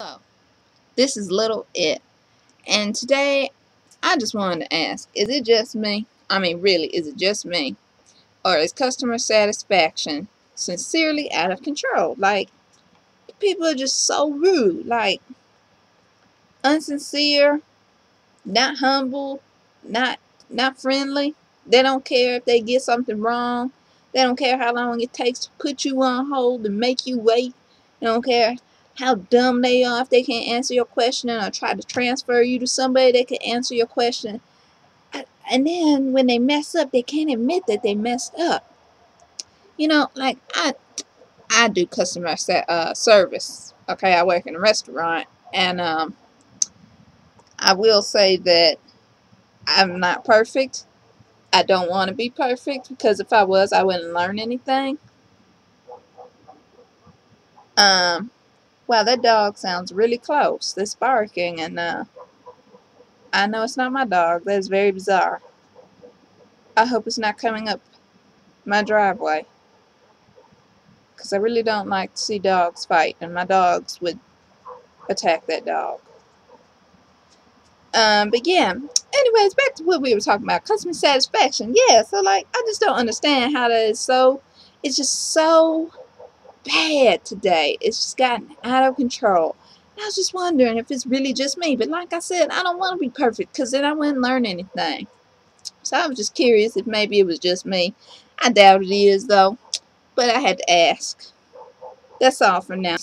Hello, this is Little It, and today I just wanted to ask, is it just me? I mean, really, is it just me? Or is customer satisfaction sincerely out of control? Like, people are just so rude, like, unsincere, not humble, not not friendly. They don't care if they get something wrong. They don't care how long it takes to put you on hold and make you wait. They don't care how dumb they are if they can't answer your question or try to transfer you to somebody that can answer your question. And then when they mess up, they can't admit that they messed up. You know, like I, I do customer uh, service. Okay, I work in a restaurant, and um, I will say that I'm not perfect. I don't want to be perfect because if I was, I wouldn't learn anything. Um, well, that dog sounds really close. It's barking, and uh, I know it's not my dog. That's very bizarre. I hope it's not coming up my driveway. Because I really don't like to see dogs fight, and my dogs would attack that dog. Um, but yeah, anyways, back to what we were talking about, customer satisfaction. Yeah, so like, I just don't understand how that is so, it's just so bad today. It's just gotten out of control. I was just wondering if it's really just me. But like I said, I don't want to be perfect because then I wouldn't learn anything. So I was just curious if maybe it was just me. I doubt it is though. But I had to ask. That's all for now.